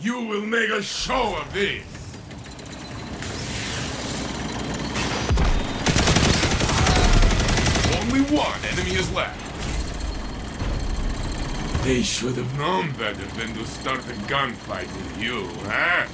You will make a show of this. Only one enemy is left. They should have known better than to start a gunfight with you, huh?